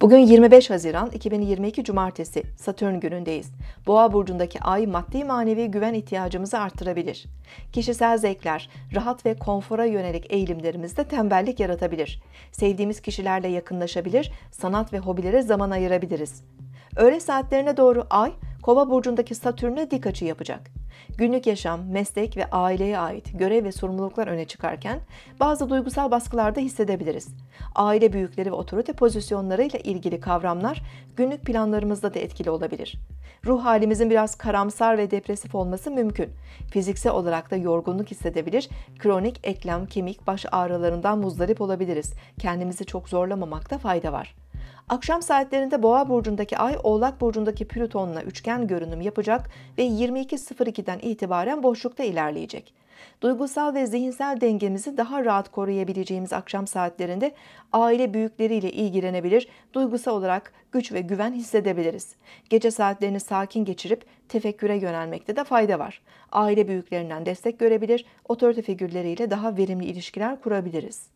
Bugün 25 Haziran 2022 Cumartesi Satürn günündeyiz. Boğa burcundaki ay maddi manevi güven ihtiyacımızı arttırabilir. Kişisel zevkler, rahat ve konfora yönelik eğilimlerimizde tembellik yaratabilir. Sevdiğimiz kişilerle yakınlaşabilir, sanat ve hobilere zaman ayırabiliriz. Öğle saatlerine doğru ay Kova burcundaki Satürn'e dik açı yapacak. Günlük yaşam, meslek ve aileye ait görev ve sorumluluklar öne çıkarken bazı duygusal baskılarda hissedebiliriz. Aile büyükleri ve otorite pozisyonlarıyla ilgili kavramlar günlük planlarımızda da etkili olabilir. Ruh halimizin biraz karamsar ve depresif olması mümkün. Fiziksel olarak da yorgunluk hissedebilir, kronik eklem, kemik, baş ağrılarından muzdarip olabiliriz. Kendimizi çok zorlamamakta fayda var. Akşam saatlerinde Boğa burcundaki Ay, Oğlak burcundaki Plüton'la üçgen görünüm yapacak ve 22.02'den itibaren boşlukta ilerleyecek. Duygusal ve zihinsel dengemizi daha rahat koruyabileceğimiz akşam saatlerinde aile büyükleriyle ilgilenebilir, duygusal olarak güç ve güven hissedebiliriz. Gece saatlerini sakin geçirip tefekküre yönelmekte de fayda var. Aile büyüklerinden destek görebilir, otorite figürleriyle daha verimli ilişkiler kurabiliriz.